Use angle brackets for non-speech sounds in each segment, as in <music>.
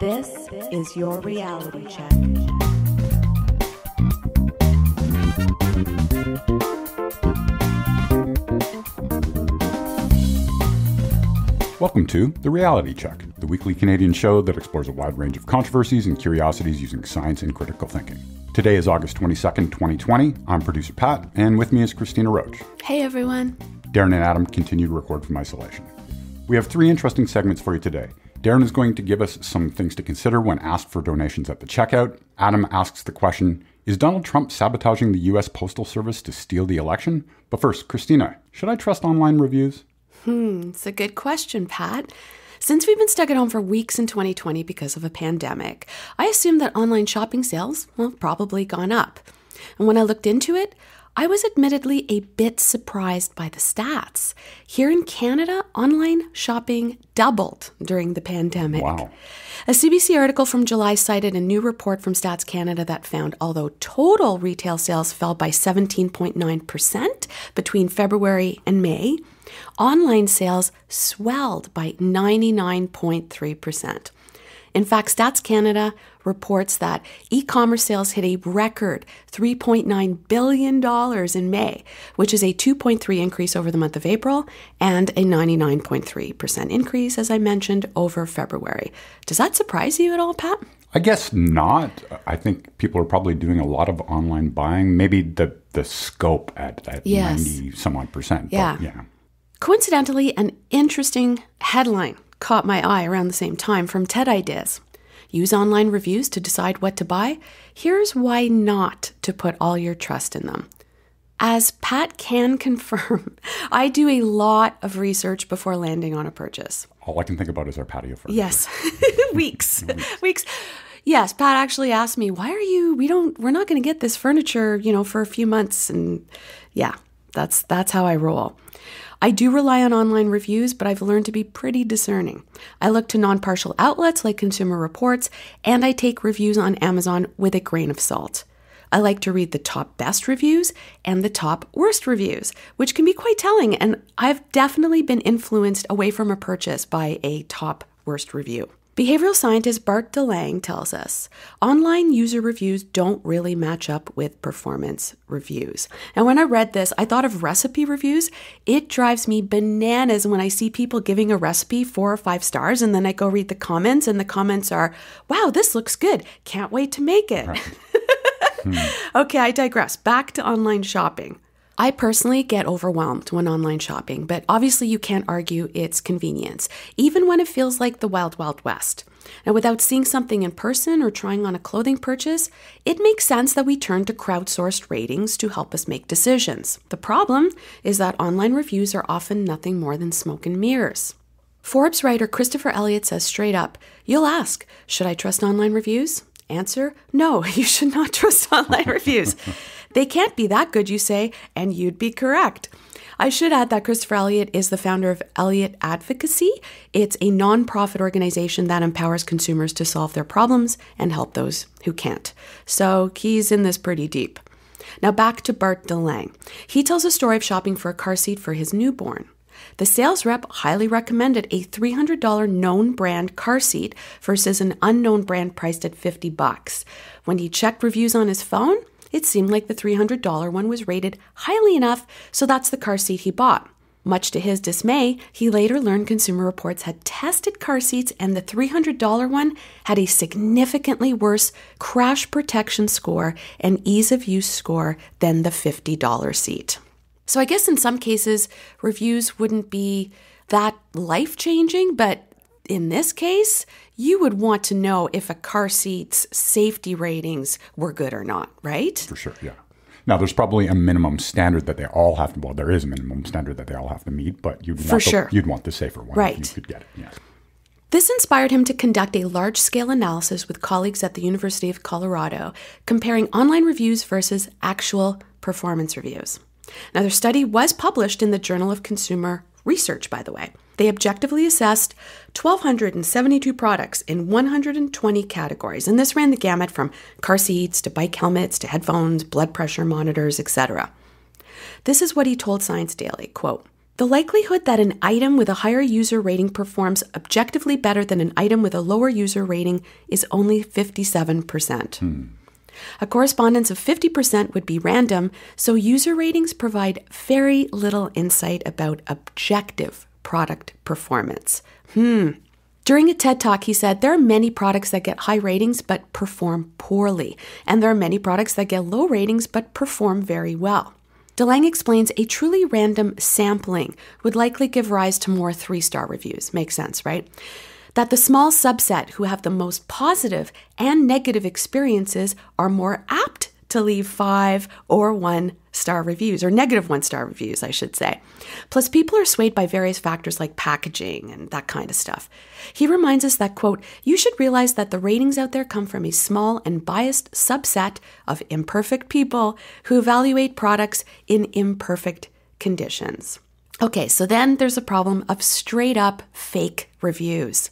This is your reality check. Welcome to The Reality Check, the weekly Canadian show that explores a wide range of controversies and curiosities using science and critical thinking. Today is August 22nd, 2020. I'm producer Pat, and with me is Cristina Roach. Hey everyone. Darren and Adam continue to record from isolation. We have three interesting segments for you today. Darren is going to give us some things to consider when asked for donations at the checkout. Adam asks the question Is Donald Trump sabotaging the U.S. Postal Service to steal the election? But first, Cristina, should I trust online reviews? Hmm, it's a good question, Pat. Since we've been stuck at home for weeks in 2020 because of a pandemic, I assumed that online shopping sales, well, probably gone up. And when I looked into it, I was admittedly a bit surprised by the stats. Here in Canada, online shopping doubled during the pandemic. Wow. A CBC article from July cited a new report from Stats Canada that found although total retail sales fell by 17.9% between February and May, online sales swelled by 99.3%. In fact, Stats Canada reports that e commerce sales hit a record $3.9 billion in May, which is a 2.3 increase over the month of April and a 99.3% increase, as I mentioned, over February. Does that surprise you at all, Pat? I guess not. I think people are probably doing a lot of online buying. Maybe the, the scope at, at Yes. 90 some odd percent. Yeah. yeah. Coincidentally, an interesting headline caught my eye around the same time from TED Ideas. Use online reviews to decide what to buy? Here's why not to put all your trust in them. As Pat can <laughs> confirm, I do a lot of research before landing on a purchase. All I can think about is our patio furniture. Yes. <laughs> <laughs> weeks. weeks. Yes, Pat actually asked me, "Why are you we don't we're not going to get this furniture, you know, for a few months." And yeah, that's that's how I roll. I do rely on online reviews, but I've learned to be pretty discerning. I look to non-partial outlets like Consumer Reports, and I take reviews on Amazon with a grain of salt. I like to read the top best reviews and the top worst reviews, which can be quite telling, and I've definitely been influenced away from a purchase by a top worst review. Behavioral scientist Bart de Langhe tells us online user reviews don't really match up with performance reviews. And when I read this, I thought of recipe reviews. It drives me bananas when I see people giving a recipe four or five stars and then I go read the comments and the comments are, wow, this looks good. Can't wait to make it. <laughs> Hmm. Okay, I digress. Back to online shopping. I personally get overwhelmed when online shopping, but obviously you can't argue its convenience, even when it feels like the wild, wild west. And without seeing something in person or trying on a clothing purchase, it makes sense that we turn to crowdsourced ratings to help us make decisions. The problem is that online reviews are often nothing more than smoke and mirrors. Forbes writer Christopher Elliott says straight up, You'll ask, should I trust online reviews? Answer, no, <laughs> you should not trust online reviews. <laughs> They can't be that good, you say, and you'd be correct. I should add that Christopher Elliott is the founder of Elliott Advocacy. It's a nonprofit organization that empowers consumers to solve their problems and help those who can't. So he's in this pretty deep. Now back to Bart de Langhe. He tells a story of shopping for a car seat for his newborn. The sales rep highly recommended a $300 known brand car seat versus an unknown brand priced at 50 bucks. When he checked reviews on his phone, it seemed like the $300 one was rated highly enough, so that's the car seat he bought. Much to his dismay, he later learned Consumer Reports had tested car seats and the $300 one had a significantly worse crash protection score and ease of use score than the $50 seat. So I guess in some cases, reviews wouldn't be that life changing, but in this case, you would want to know if a car seat's safety ratings were good or not, right? For sure, yeah. Now, there's probably a minimum standard that they all have to. Well, there is a minimum standard that they all have to meet, but you'd want For the, sure. you'd want the safer one Right. if you could get it. Yes. This inspired him to conduct a large scale analysis with colleagues at the University of Colorado, comparing online reviews versus actual performance reviews. Now, their study was published in the Journal of Consumer Research, by the way. They objectively assessed 1,272 products in 120 categories, and this ran the gamut from car seats to bike helmets to headphones, blood pressure monitors, etc. This is what he told Science Daily, quote, The likelihood that an item with a higher user rating performs objectively better than an item with a lower user rating is only 57%. A correspondence of 50% would be random, so user ratings provide very little insight about objective product performance. Hmm. During a TED Talk, he said there are many products that get high ratings but perform poorly, and there are many products that get low ratings but perform very well. de Langhe explains a truly random sampling would likely give rise to more three star reviews. Makes sense, right? That the small subset who have the most positive and negative experiences are more apt to leave five or one star reviews, or negative one star reviews, I should say. Plus, people are swayed by various factors like packaging and that kind of stuff. He reminds us that, quote, you should realize that the ratings out there come from a small and biased subset of imperfect people who evaluate products in imperfect conditions. Okay, so then there's a problem of straight up fake reviews.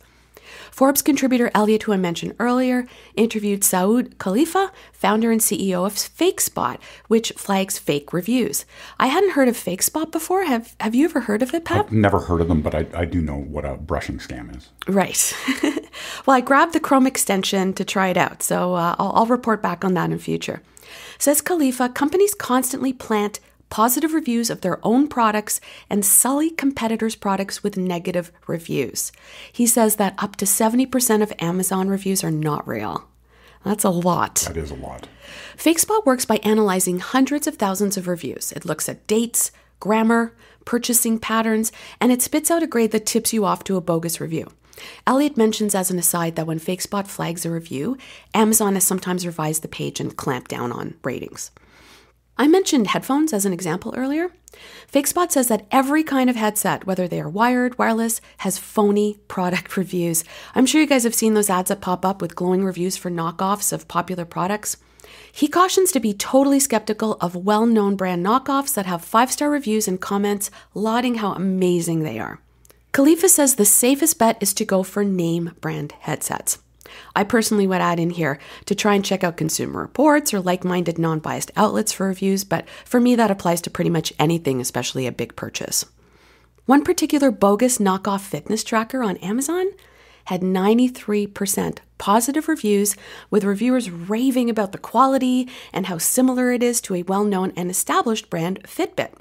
Forbes contributor Elliott, who I mentioned earlier, interviewed Saoud Khalifah, founder and CEO of FakeSpot, which flags fake reviews. I hadn't heard of FakeSpot before. Have Have you ever heard of it, Pat? I've never heard of them, but I, I do know what a brushing scam is. Right. <laughs> well, I grabbed the Chrome extension to try it out, so uh, I'll, I'll report back on that in future. Says Khalifah, companies constantly plant positive reviews of their own products and sully competitors' products with negative reviews. He says that up to 70% of Amazon reviews are not real. That's a lot. That is a lot. FakeSpot works by analyzing hundreds of thousands of reviews. It looks at dates, grammar, purchasing patterns, and it spits out a grade that tips you off to a bogus review. Elliott mentions as an aside that when FakeSpot flags a review, Amazon has sometimes revised the page and clamped down on ratings. I mentioned headphones as an example earlier. FakeSpot says that every kind of headset, whether they are wired, wireless, has phony product <laughs> reviews. I'm sure you guys have seen those ads that pop up with glowing reviews for knockoffs of popular products. He cautions to be totally skeptical of well known brand knockoffs that have five star reviews and comments lauding how amazing they are. Khalifah says the safest bet is to go for name brand headsets. I personally would add in here to try and check out consumer reports or like minded non biased outlets for reviews, but for me, that applies to pretty much anything, especially a big purchase. One particular bogus knockoff fitness tracker on Amazon had 93% positive reviews, with reviewers raving about the quality and how similar it is to a well known and established brand, Fitbit.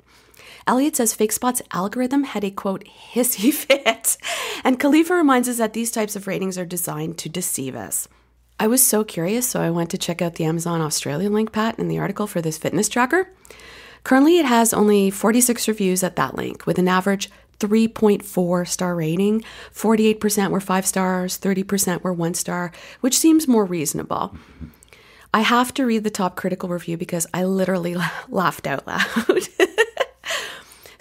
Elliott says FakeSpot's algorithm had a quote hissy <laughs> fit, and Khalifah reminds us that these types of ratings are designed to deceive us. I was so curious, so I went to check out the Amazon Australia link, Pat, in the article for this fitness tracker. Currently, it has only 46 reviews at that link, with an average 3.4 star rating. 48% were five stars, 30% were one star, which seems more reasonable. I have to read the top critical review because I literally <laughs> laughed out loud. <laughs>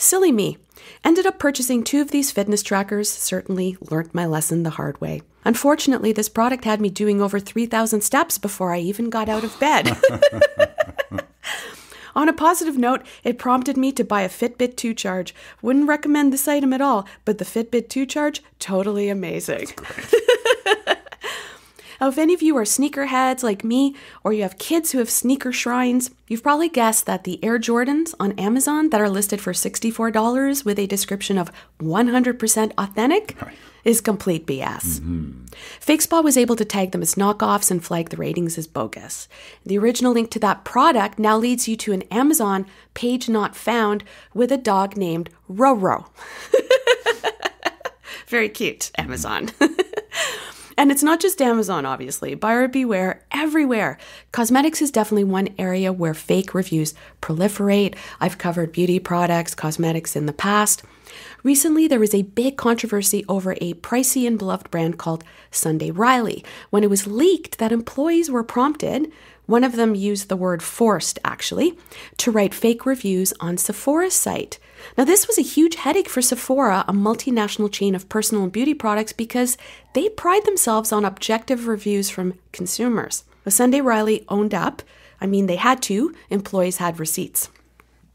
Silly me. Ended up purchasing two of these fitness trackers, certainly learnt my lesson the hard way. Unfortunately, this product had me doing over 3,000 steps before I even got out of bed. <laughs> On a positive note, it prompted me to buy a Fitbit 2 Charge. Wouldn't recommend this item at all, but the Fitbit 2 Charge, totally amazing. <laughs> Now, if any of you are sneakerheads like me, or you have kids who have sneaker shrines, you've probably guessed that the Air Jordans on Amazon that are listed for $64 with a description of 100% authentic is complete BS. Mm-hmm. FakeSpot was able to tag them as knockoffs and flag the ratings as bogus. The original link to that product now leads you to an Amazon page not found with a dog named Roro. <laughs> Very cute, Amazon. <laughs> And it's not just Amazon, obviously. Buyer beware everywhere. Cosmetics is definitely one area where fake reviews proliferate. I've covered beauty products, cosmetics in the past. Recently, there was a big controversy over a pricey and beloved brand called Sunday Riley when it was leaked that employees were prompted, one of them used the word forced actually, to write fake reviews on Sephora's site. Now, this was a huge headache for Sephora, a multinational chain of personal and beauty products, because they pride themselves on objective reviews from consumers. But Sunday Riley owned up. I mean, they had to, employees had receipts.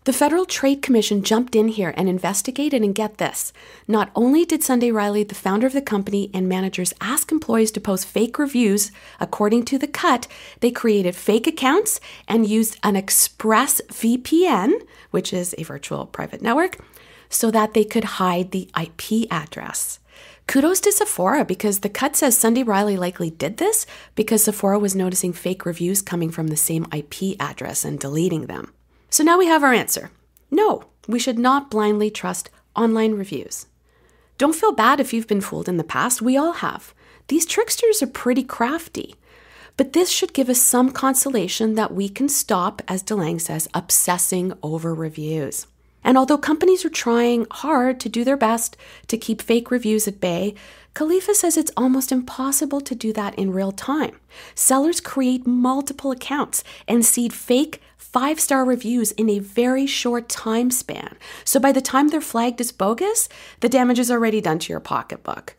The Federal Trade Commission jumped in here and investigated, and get this. Not only did Sunday Riley, the founder of the company, and managers ask employees to post fake reviews according to the cut, they created fake accounts and used an Express VPN, which is a virtual private network, so that they could hide the IP address. Kudos to Sephora because the cut says Sunday Riley likely did this because Sephora was noticing fake reviews coming from the same IP address and deleting them. So now we have our answer. No, we should not blindly trust online reviews. Don't feel bad if you've been fooled in the past, we all have. These tricksters are pretty crafty. But this should give us some consolation that we can stop, as de Langhe says, obsessing over reviews. And although companies are trying hard to do their best to keep fake reviews at bay, Khalifah says it's almost impossible to do that in real time. Sellers create multiple accounts and seed fake five star reviews in a very short time span. So by the time they're flagged as bogus, the damage is already done to your pocketbook.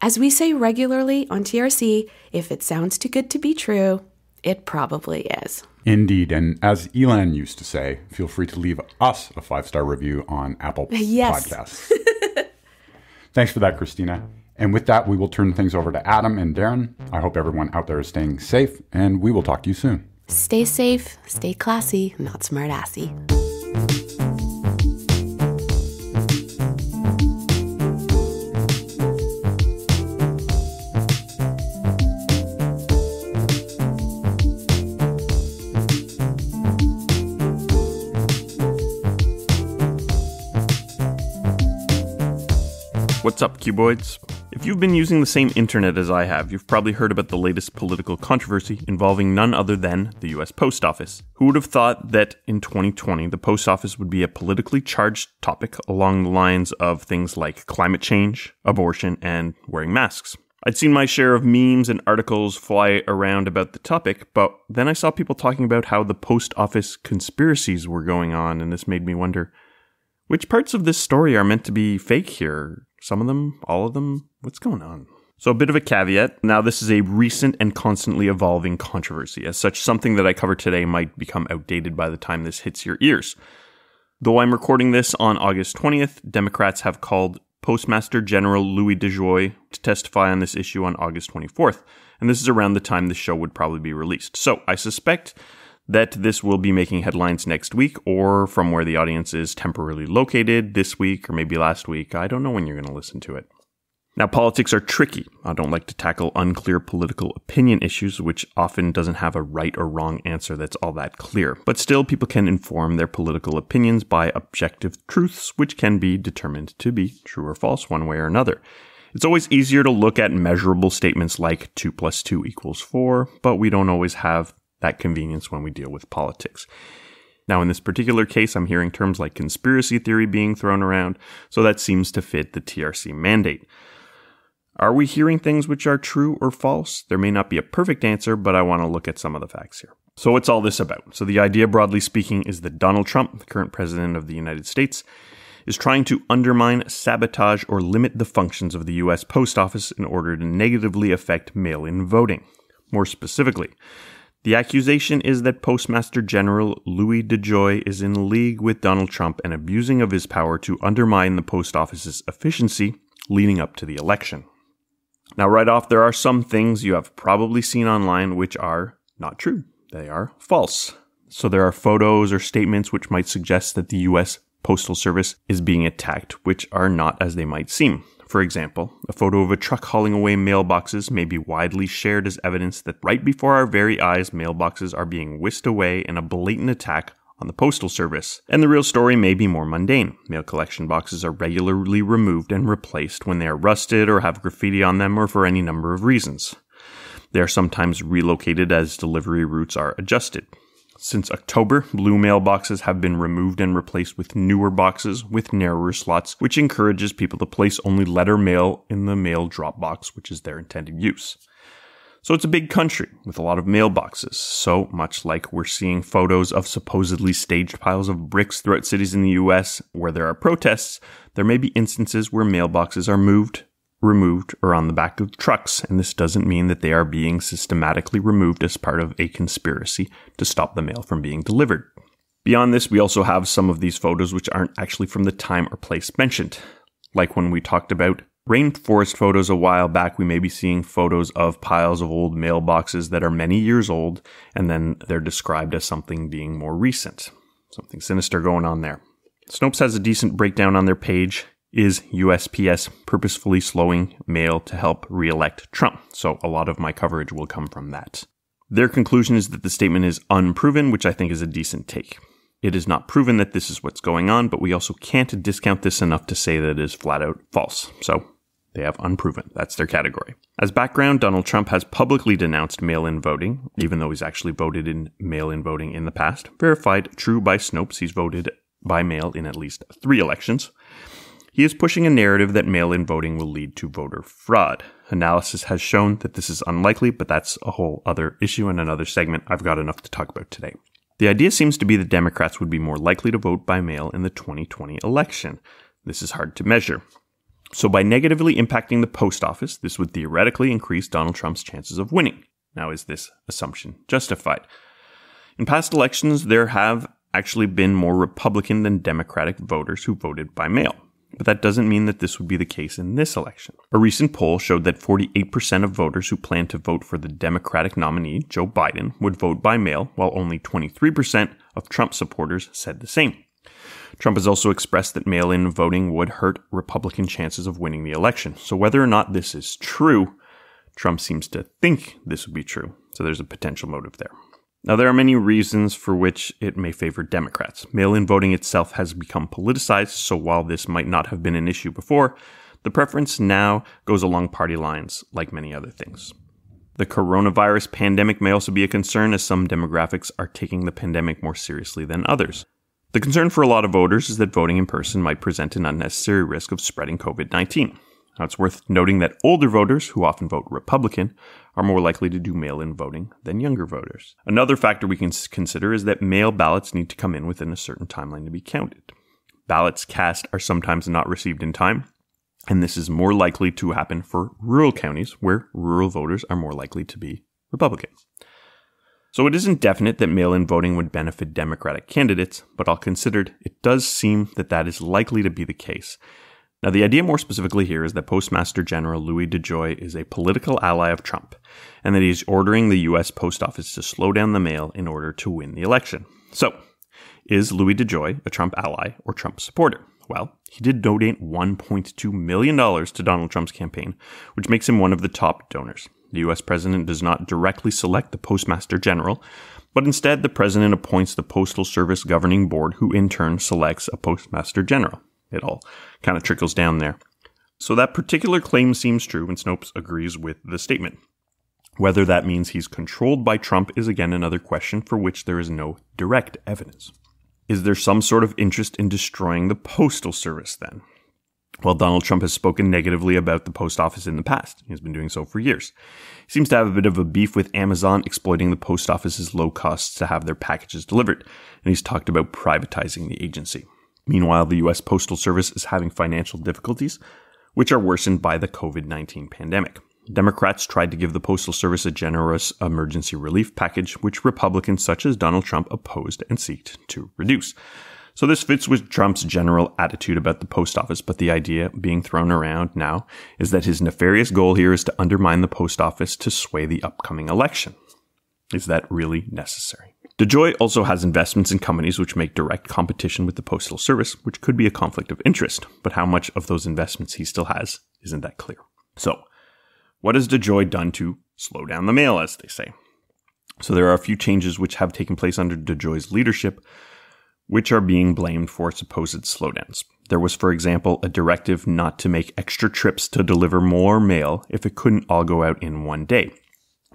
As we say regularly on TRC, if it sounds too good to be true, it probably is. Indeed. And as Elan used to say, feel free to leave us a five star review on Apple Yes. Podcasts. <laughs> Thanks for that, Cristina. And with that, we will turn things over to Adam and Darren. I hope everyone out there is staying safe, and we will talk to you soon. Stay safe, stay classy, not smart assy. What's up, cuboids? If you've been using the same internet as I have, you've probably heard about the latest political controversy involving none other than the US Post Office. Who would have thought that in 2020 the post office would be a politically charged topic along the lines of things like climate change, abortion, and wearing masks? I'd seen my share of memes and articles fly around about the topic, but then I saw people talking about how the post office conspiracies were going on, and this made me wonder which parts of this story are meant to be fake here? Some of them? All of them? What's going on? So, a bit of a caveat. Now, this is a recent and constantly evolving controversy. As such, something that I cover today might become outdated by the time this hits your ears. Though I'm recording this on August 20th, Democrats have called Postmaster General Louis DeJoy to testify on this issue on August 24th. And this is around the time the show would probably be released. So, I suspect that this will be making headlines next week or from where the audience is temporarily located this week or maybe last week. I don't know when you're going to listen to it. Now, politics are tricky. I don't like to tackle unclear political opinion issues, which often doesn't have a right or wrong answer that's all that clear. But still, people can inform their political opinions by objective truths, which can be determined to be true or false one way or another. It's always easier to look at measurable statements like 2 plus 2 equals 4, but we don't always have that convenience when we deal with politics. Now, in this particular case, I'm hearing terms like conspiracy theory being thrown around, so that seems to fit the TRC mandate. Are we hearing things which are true or false? There may not be a perfect answer, but I want to look at some of the facts here. So, what's all this about? So, the idea, broadly speaking, is that Donald Trump, the current president of the United States, is trying to undermine, sabotage, or limit the functions of the U.S. Post Office in order to negatively affect mail in voting. More specifically, the accusation is that Postmaster General Louis DeJoy is in league with Donald Trump and abusing of his power to undermine the post office's efficiency leading up to the election. Now, right off, there are some things you have probably seen online which are not true. They are false. So there are photos or statements which might suggest that the US Postal Service is being attacked, which are not as they might seem. For example, a photo of a truck hauling away mailboxes may be widely shared as evidence that right before our very eyes, mailboxes are being whisked away in a blatant attack on the Postal Service. And the real story may be more mundane. Mail collection boxes are regularly removed and replaced when they are rusted or have graffiti on them or for any number of reasons. They are sometimes relocated as delivery routes are adjusted. Since October, blue mailboxes have been removed and replaced with newer boxes with narrower slots, which encourages people to place only letter mail in the mail drop box, which is their intended use. So it's a big country with a lot of mailboxes. So much like we're seeing photos of supposedly staged piles of bricks throughout cities in the US where there are protests, there may be instances where mailboxes are moved, removed or on the back of trucks, and this doesn't mean that they are being systematically removed as part of a conspiracy to stop the mail from being delivered. Beyond this, we also have some of these photos which aren't actually from the time or place mentioned. Like when we talked about rainforest photos a while back, we may be seeing photos of piles of old mailboxes that are many years old, and then they're described as something being more recent. Something sinister going on there. Snopes has a decent breakdown on their page. Is USPS purposefully slowing mail to help re-elect Trump? So a lot of my coverage will come from that. Their conclusion is that the statement is unproven, which I think is a decent take. It is not proven that this is what's going on, but we also can't discount this enough to say that it is flat out false. So they have unproven. That's their category. As background, Donald Trump has publicly denounced mail in voting, even though he's actually voted in mail in voting in the past. Verified true by Snopes, he's voted by mail in at least three elections. He is pushing a narrative that mail in voting will lead to voter fraud. Analysis has shown that this is unlikely, but that's a whole other issue and another segment I've got enough to talk about today. The idea seems to be that Democrats would be more likely to vote by mail in the 2020 election. This is hard to measure. So, by negatively impacting the post office, this would theoretically increase Donald Trump's chances of winning. Now, is this assumption justified? In past elections, there have actually been more Republican than Democratic voters who voted by mail. But that doesn't mean that this would be the case in this election. A recent poll showed that 48% of voters who plan to vote for the Democratic nominee, Joe Biden, would vote by mail, while only 23% of Trump supporters said the same. Trump has also expressed that mail in voting would hurt Republican chances of winning the election. So, whether or not this is true, Trump seems to think this would be true. So, there's a potential motive there. Now, there are many reasons for which it may favor Democrats. Mail in voting itself has become politicized, so while this might not have been an issue before, the preference now goes along party lines, like many other things. The coronavirus pandemic may also be a concern as some demographics are taking the pandemic more seriously than others. The concern for a lot of voters is that voting in person might present an unnecessary risk of spreading COVID 19. Now, it's worth noting that older voters, who often vote Republican, are more likely to do mail in voting than younger voters. Another factor we can consider is that mail ballots need to come in within a certain timeline to be counted. Ballots cast are sometimes not received in time, and this is more likely to happen for rural counties where rural voters are more likely to be Republican. So it isn't definite that mail in voting would benefit Democratic candidates, but all considered, it does seem that that is likely to be the case. Now, the idea more specifically here is that Postmaster General Louis DeJoy is a political ally of Trump, and that he's ordering the U.S. Post Office to slow down the mail in order to win the election. So, is Louis DeJoy a Trump ally or Trump supporter? Well, he did donate $1.2 million to Donald Trump's campaign, which makes him one of the top donors. The US president does not directly select the postmaster general, but instead the president appoints the Postal Service governing board, who in turn selects a postmaster general. It all kind of trickles down there. So that particular claim seems true, and Snopes agrees with the statement. Whether that means he's controlled by Trump is again another question for which there is no direct evidence. Is there some sort of interest in destroying the Postal Service then? While Donald Trump has spoken negatively about the post office in the past, he has been doing so for years. He seems to have a bit of a beef with Amazon exploiting the post office's low costs to have their packages delivered, and he's talked about privatizing the agency. Meanwhile, the U.S. Postal Service is having financial difficulties, which are worsened by the COVID 19 pandemic. Democrats tried to give the Postal Service a generous emergency relief package, which Republicans such as Donald Trump opposed and sought to reduce. So this fits with Trump's general attitude about the post office, but the idea being thrown around now is that his nefarious goal here is to undermine the post office to sway the upcoming election. Is that really necessary? DeJoy also has investments in companies which make direct competition with the Postal Service, which could be a conflict of interest, but how much of those investments he still has isn't that clear. So, what has DeJoy done to slow down the mail, as they say? So, there are a few changes which have taken place under DeJoy's leadership, which are being blamed for supposed slowdowns. There was, for example, a directive not to make extra trips to deliver more mail if it couldn't all go out in one day.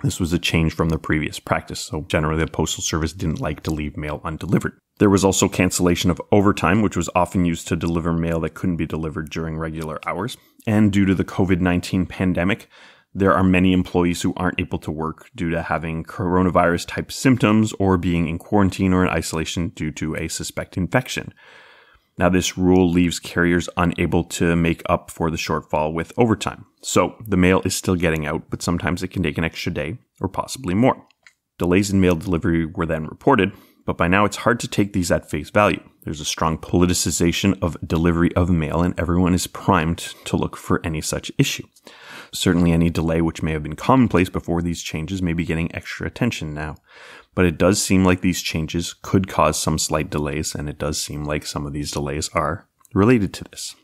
This was a change from the previous practice, so generally the Postal Service didn't like to leave mail undelivered. There was also cancellation of overtime, which was often used to deliver mail that couldn't be delivered during regular hours. And due to the COVID 19 pandemic, there are many employees who aren't able to work due to having coronavirus type symptoms or being in quarantine or in isolation due to a suspect infection. Now, this rule leaves carriers unable to make up for the shortfall with overtime. So the mail is still getting out, but sometimes it can take an extra day or possibly more. Delays in mail delivery were then reported, but by now it's hard to take these at face value. There's a strong politicization of delivery of mail, and everyone is primed to look for any such issue. Certainly, any delay which may have been commonplace before these changes may be getting extra attention now. But it does seem like these changes could cause some slight delays, and it does seem like some of these delays are related to this.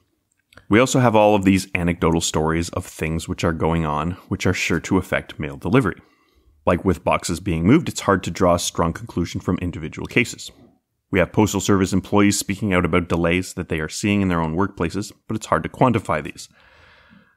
We also have all of these anecdotal stories of things which are going on, which are sure to affect mail delivery. Like with boxes being moved, it's hard to draw a strong conclusion from individual cases. We have Postal Service employees speaking out about delays that they are seeing in their own workplaces, but it's hard to quantify these.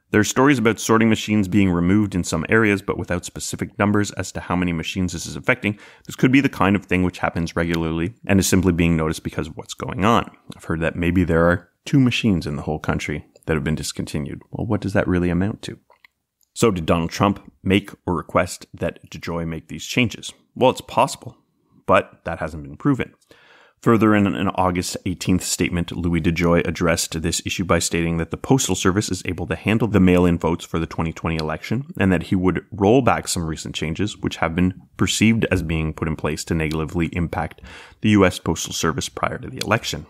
There are stories about sorting machines being removed in some areas, but without specific numbers as to how many machines this is affecting. This could be the kind of thing which happens regularly and is simply being noticed because of what's going on. I've heard that maybe there are two machines in the whole country that have been discontinued. Well, what does that really amount to? So, did Donald Trump make or request that DeJoy make these changes? Well, it's possible, but that hasn't been proven. Further, in an August 18th statement, Louis DeJoy addressed this issue by stating that the Postal Service is able to handle the mail in votes for the 2020 election and that he would roll back some recent changes which have been perceived as being put in place to negatively impact the U.S. Postal Service prior to the election.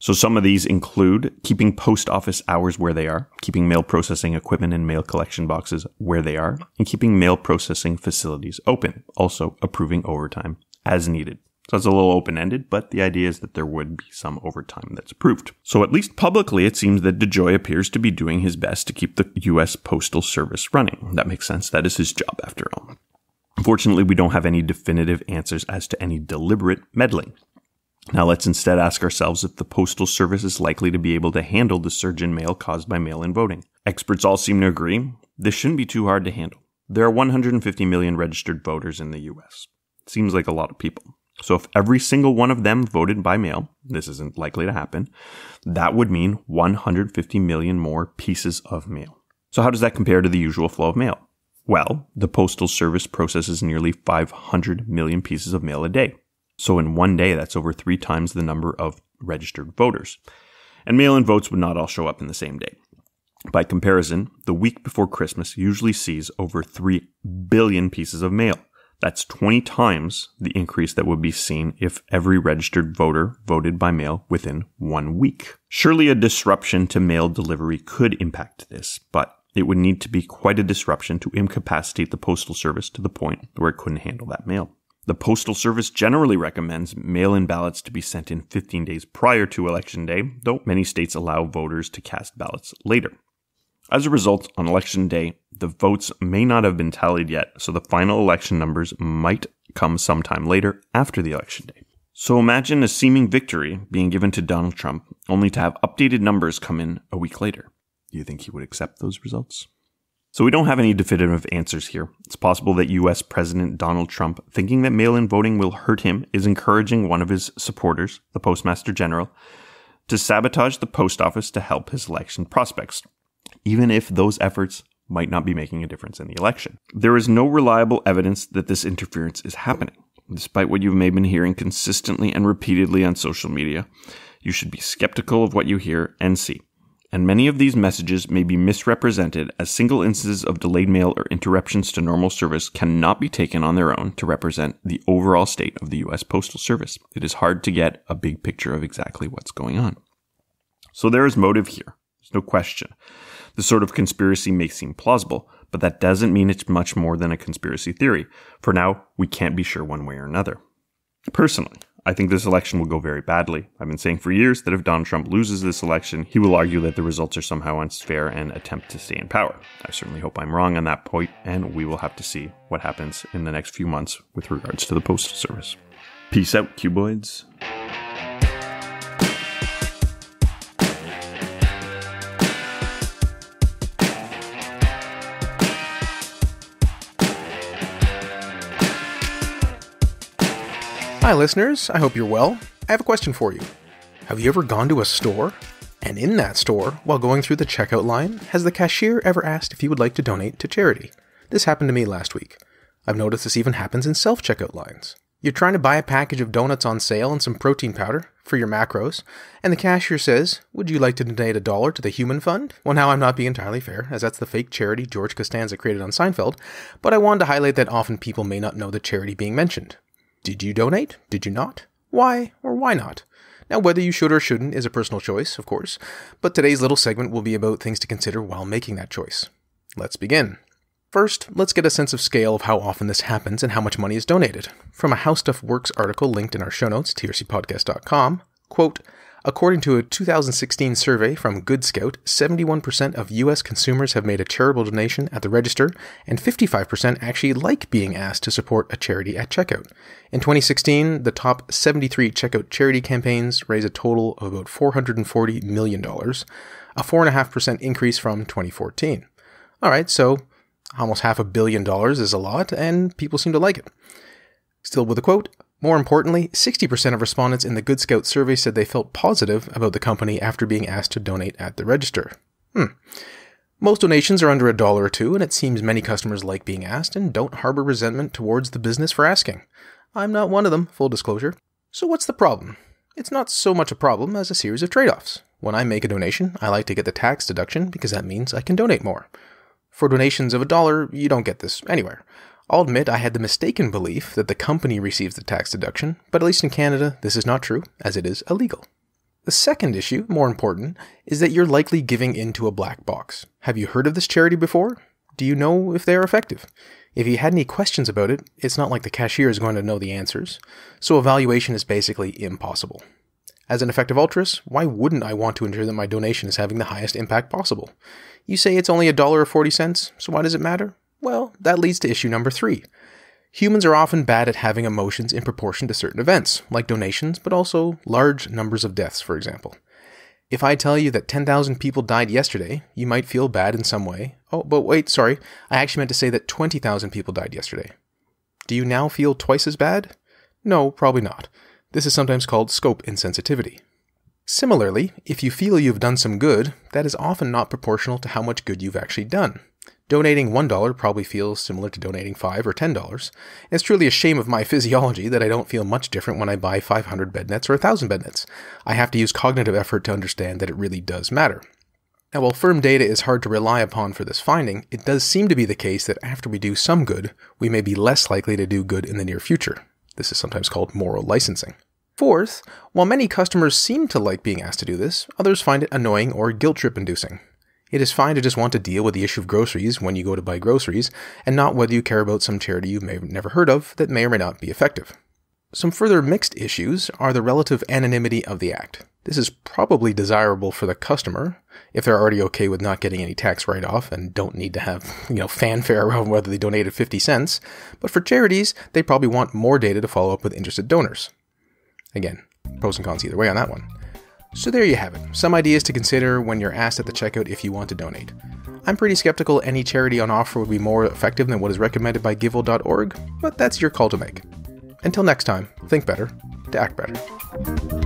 So some of these include keeping post office hours where they are, keeping mail processing equipment and mail collection boxes where they are, and keeping mail processing facilities open, also approving overtime as needed. So it's a little open ended, but the idea is that there would be some overtime that's approved. So at least publicly, it seems that DeJoy appears to be doing his best to keep the U.S. Postal Service running. That makes sense. That is his job after all. Unfortunately, we don't have any definitive answers as to any deliberate meddling. Now let's instead ask ourselves if the Postal Service is likely to be able to handle the surge in mail caused by mail in voting. Experts all seem to agree this shouldn't be too hard to handle. There are 150 million registered voters in the US. Seems like a lot of people. So if every single one of them voted by mail, this isn't likely to happen, that would mean 150 million more pieces of mail. So how does that compare to the usual flow of mail? Well, the Postal Service processes nearly 500 million pieces of mail a day. So in one day, that's over three times the number of registered voters. And mail in votes would not all show up in the same day. By comparison, the week before Christmas usually sees over 3 billion pieces of mail. That's 20 times the increase that would be seen if every registered voter voted by mail within one week. Surely a disruption to mail delivery could impact this, but it would need to be quite a disruption to incapacitate the Postal Service to the point where it couldn't handle that mail. The Postal Service generally recommends mail in ballots to be sent in 15 days prior to Election Day, though many states allow voters to cast ballots later. As a result, on election day, the votes may not have been tallied yet, so the final election numbers might come sometime later after the election day. So imagine a seeming victory being given to Donald Trump, only to have updated numbers come in a week later. Do you think he would accept those results? So we don't have any definitive answers here. It's possible that US President Donald Trump, thinking that mail in voting will hurt him, is encouraging one of his supporters, the Postmaster General, to sabotage the post office to help his election prospects even if those efforts might not be making a difference in the election. There is no reliable evidence that this interference is happening. Despite what you may have been hearing consistently and repeatedly on social media, you should be skeptical of what you hear and see. And many of these messages may be misrepresented as single instances of delayed mail or interruptions to normal service cannot be taken on their own to represent the overall state of the US Postal Service. It is hard to get a big picture of exactly what's going on. So there is motive here. There's no question. The sort of conspiracy may seem plausible, but that doesn't mean it's much more than a conspiracy theory. For now, we can't be sure one way or another. Personally, I think this election will go very badly. I've been saying for years that if Donald Trump loses this election, he will argue that the results are somehow unfair and attempt to stay in power. I certainly hope I'm wrong on that point, and we will have to see what happens in the next few months with regards to the Postal Service. Peace out, cuboids. Hi, listeners. I hope you're well. I have a question for you. Have you ever gone to a store? And in that store, while going through the checkout line, has the cashier ever asked if you would like to donate to charity? This happened to me last week. I've noticed this even happens in self checkout lines. You're trying to buy a package of donuts on sale and some protein powder for your macros, and the cashier says, Would you like to donate a dollar to the Human Fund? Well, now I'm not being entirely fair, as that's the fake charity George Costanza created on Seinfeld, but I wanted to highlight that often people may not know the charity being mentioned. Did you donate? Did you not? Why or why not? Now, whether you should or shouldn't is a personal choice, of course, but today's little segment will be about things to consider while making that choice. Let's begin. First, let's get a sense of scale of how often this happens and how much money is donated. From a How Stuff Works article linked in our show notes, trcpodcast.com, quote, According to a 2016 survey from Good Scout, 71% of US consumers have made a charitable donation at the register, and 55% actually like being asked to support a charity at checkout. In 2016, the top 73 checkout charity campaigns raised a total of about $440 million, a 4.5% increase from 2014. Alright, so almost half a billion dollars is a lot, and people seem to like it. Still with a quote, more importantly, 60% of respondents in the Good Scout survey said they felt positive about the company after being asked to donate at the register. Hmm. Most donations are under a dollar or two, and it seems many customers like being asked and don't harbor resentment towards the business for asking. I'm not one of them, full disclosure. So what's the problem? It's not so much a problem as a series of trade offs. When I make a donation, I like to get the tax deduction because that means I can donate more. For donations of a dollar, you don't get this anywhere. I'll admit I had the mistaken belief that the company receives the tax deduction, but at least in Canada, this is not true, as it is illegal. The second issue, more important, is that you're likely giving into a black box. Have you heard of this charity before? Do you know if they are effective? If you had any questions about it, it's not like the cashier is going to know the answers, so evaluation is basically impossible. As an effective altruist, why wouldn't I want to ensure that my donation is having the highest impact possible? You say it's only a dollar or 40 cents, so why does it matter? Well, that leads to issue number three. Humans are often bad at having emotions in proportion to certain events, like donations, but also large numbers of deaths, for example. If I tell you that 10,000 people died yesterday, you might feel bad in some way. Oh, but wait, sorry, I actually meant to say that 20,000 people died yesterday. Do you now feel twice as bad? No, probably not. This is sometimes called scope insensitivity. Similarly, if you feel you've done some good, that is often not proportional to how much good you've actually done. Donating $1 probably feels similar to donating 5 or $10. It's truly a shame of my physiology that I don't feel much different when I buy 500 bed nets or 1000 bed nets. I have to use cognitive effort to understand that it really does matter. Now, while firm data is hard to rely upon for this finding, it does seem to be the case that after we do some good, we may be less likely to do good in the near future. This is sometimes called moral licensing. Fourth, while many customers seem to like being asked to do this, others find it annoying or guilt trip inducing. It is fine to just want to deal with the issue of groceries when you go to buy groceries, and not whether you care about some charity you may have never heard of that may or may not be effective. Some further mixed issues are the relative anonymity of the act. This is probably desirable for the customer if they're already okay with not getting any tax write off and don't need to have, <laughs> you know, fanfare around whether they donated 50 cents. But for charities, they probably want more data to follow up with interested donors. Again, pros and cons either way on that one. So there you have it, some ideas to consider when you're asked at the checkout if you want to donate. I'm pretty skeptical any charity on offer would be more effective than what is recommended by GiveWell.org, but that's your call to make. Until next time, think better to act better.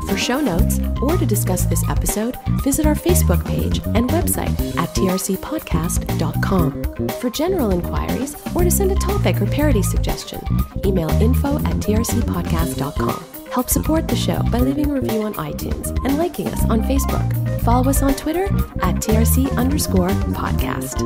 For show notes or to discuss this episode, visit our Facebook page and website at trcpodcast.com. For general inquiries or to send a topic or parody suggestion, email info at trcpodcast.com. Help support the show by leaving a review on iTunes and liking us on Facebook. Follow us on Twitter at TRC underscore podcast.